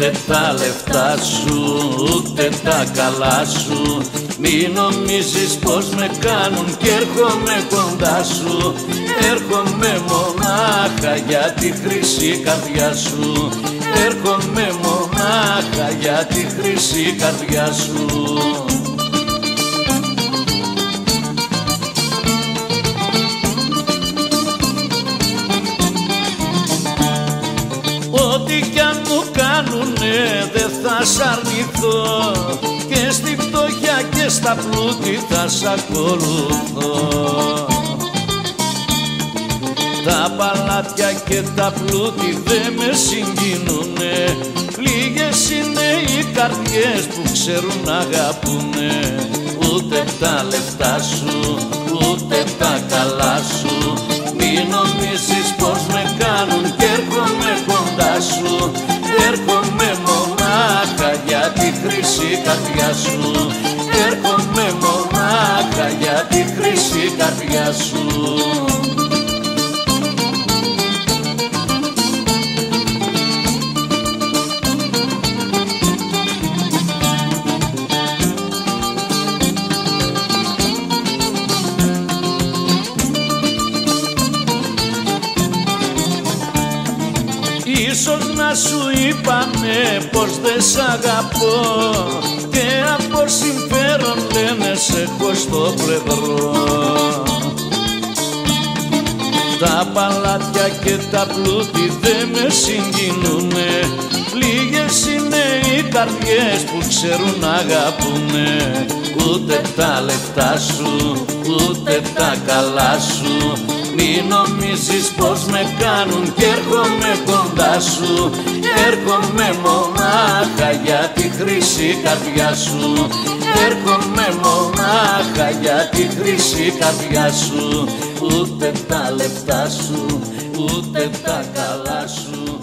Ούτε τα λεφτά σου, ούτε τα καλά σου. Μη νομίζεις πως με κάνουν και έρχομαι κοντά σου. Έρχομαι μονάχα για τη χρυσή καρδιά σου. Έρχομαι μονάχα για τη χρυσή καρδιά σου Ό,τι κι αν μου κάνουνε δεν θα σ' αρνηθώ. Και στη φτώχεια και στα πλούτη θα σ' ακολουθώ. Τα παλάτια και τα πλούτη δεν με συγκίνουνε. Λίγες είναι οι καρδιές που ξέρουν να αγαπούνε. Ούτε τα λεφτά σου, ούτε τα καλά σου. Μη νομίζεις πως σου. Έρχομαι μονάχα για τη χρυσή καρδιάς σου. Έρχομαι μονάχα για τη χρυσή καρδιάς σου Ίσως να σου είπανε πως δεν σ' αγαπώ. Και από συμφέρον λένε σε έχω στο πλευρό. Τα παλάτια και τα πλούτη δεν με συγκινούνε. Λίγες είναι οι καρδιές που ξέρουν να αγαπούνε Ούτε τα λεφτά σου, ούτε τα καλά σου. Μη νομίζεις πως με κάνουν και έρχομαι κοντά σου. Έρχομαι μονάχα για τη χρυσή καρδιά σου. Έρχομαι μονάχα για τη χρυσή καρδιά σου. Ούτε τα λεφτά σου, ούτε τα καλά σου